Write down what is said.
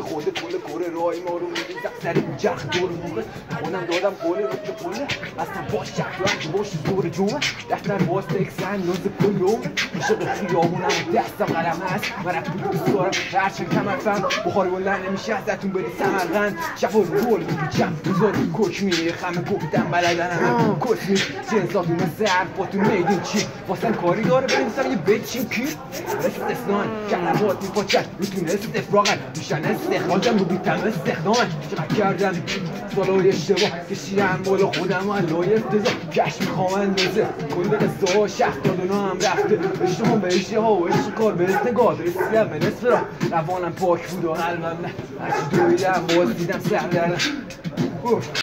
خود خود کل کره رای ما رو میریزم سر جخ دور موقع. خودم دادم قول رو که قوله اصلا باش جخ باش زور جومه دفتر باز تکسن نوز کلوم عشق خیابونم دستم قلم هست. من رفت دوست دارم هرچند کمر فهم بخاری بلند نمیشه ازتون بری سمرغند شب و رول میپیچم روزا رو کک میره خمه گفتم بلدن همه کس میره جنساتون مثل حرفاتون میدین چی؟ واسم کاری داره. بنویسم یه بچین کی؟ استثنان کلمات میپاچن می‌تونه استفراغن میشن استخراجم رو بیتم استخدامن چقدر کردم سالای اشتباه. کشیدم بالا خودم و علای افتضا کش می‌خوام اندازه. کل قصه ها شهر دادونا هم رفته. اشتها به اشتها و عشق کار به استگاه رسیدم به نصف را روانم پاک بود و قلبم نه. هرچی دویدم باز دیدم سر دردم